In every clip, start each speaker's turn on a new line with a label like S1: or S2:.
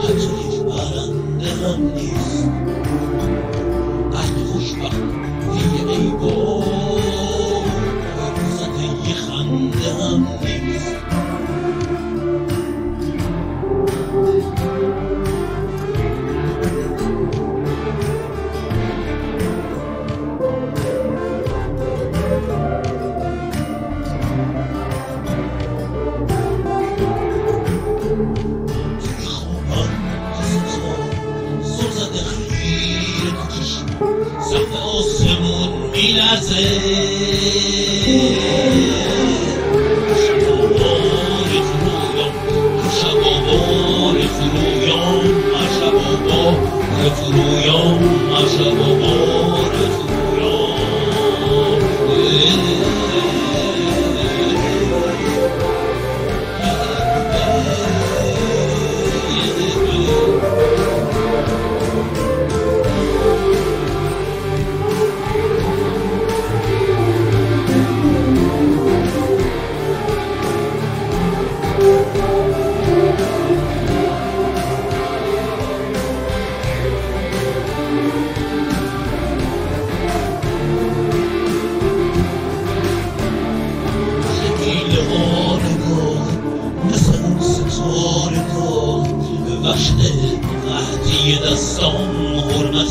S1: Hacı İhbar'ın devamlıyız. y la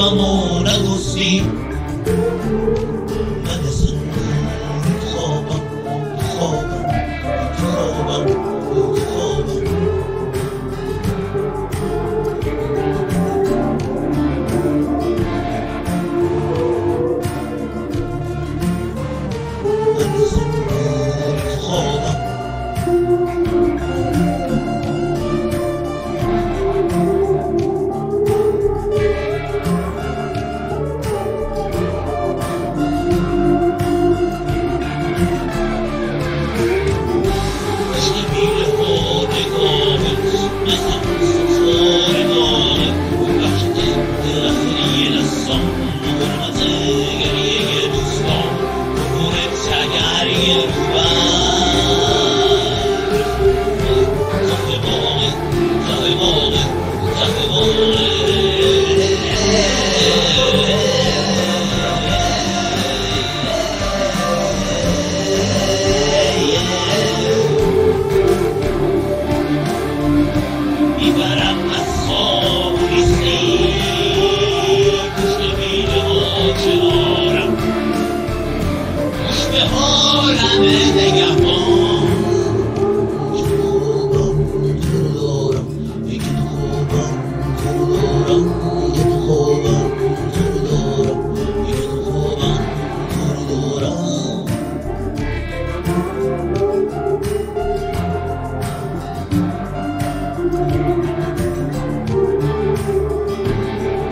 S1: amor alucina. Yeah.